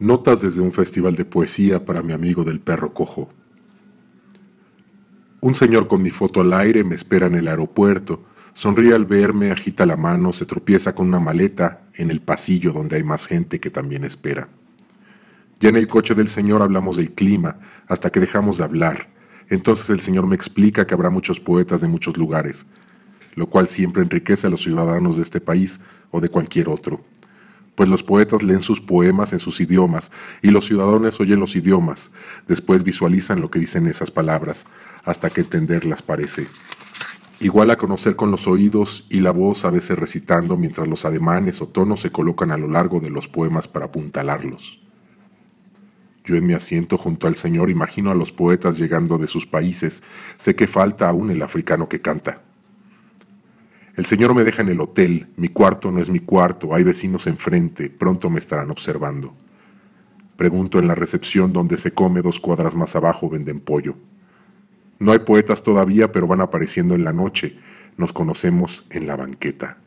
Notas desde un festival de poesía para mi amigo del perro cojo. Un señor con mi foto al aire me espera en el aeropuerto. Sonríe al verme, agita la mano, se tropieza con una maleta en el pasillo donde hay más gente que también espera. Ya en el coche del señor hablamos del clima, hasta que dejamos de hablar. Entonces el señor me explica que habrá muchos poetas de muchos lugares, lo cual siempre enriquece a los ciudadanos de este país o de cualquier otro pues los poetas leen sus poemas en sus idiomas y los ciudadanos oyen los idiomas, después visualizan lo que dicen esas palabras, hasta que entenderlas parece. Igual a conocer con los oídos y la voz a veces recitando mientras los ademanes o tonos se colocan a lo largo de los poemas para apuntalarlos. Yo en mi asiento junto al Señor imagino a los poetas llegando de sus países, sé que falta aún el africano que canta. El señor me deja en el hotel, mi cuarto no es mi cuarto, hay vecinos enfrente, pronto me estarán observando. Pregunto en la recepción donde se come dos cuadras más abajo venden pollo. No hay poetas todavía, pero van apareciendo en la noche. Nos conocemos en la banqueta.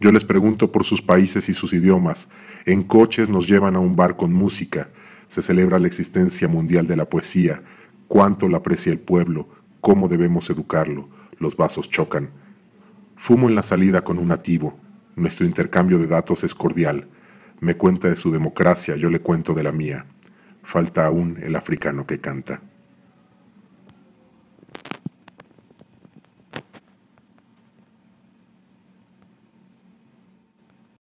Yo les pregunto por sus países y sus idiomas. En coches nos llevan a un bar con música. Se celebra la existencia mundial de la poesía. Cuánto la aprecia el pueblo. Cómo debemos educarlo. Los vasos chocan. Fumo en la salida con un nativo. Nuestro intercambio de datos es cordial. Me cuenta de su democracia, yo le cuento de la mía. Falta aún el africano que canta.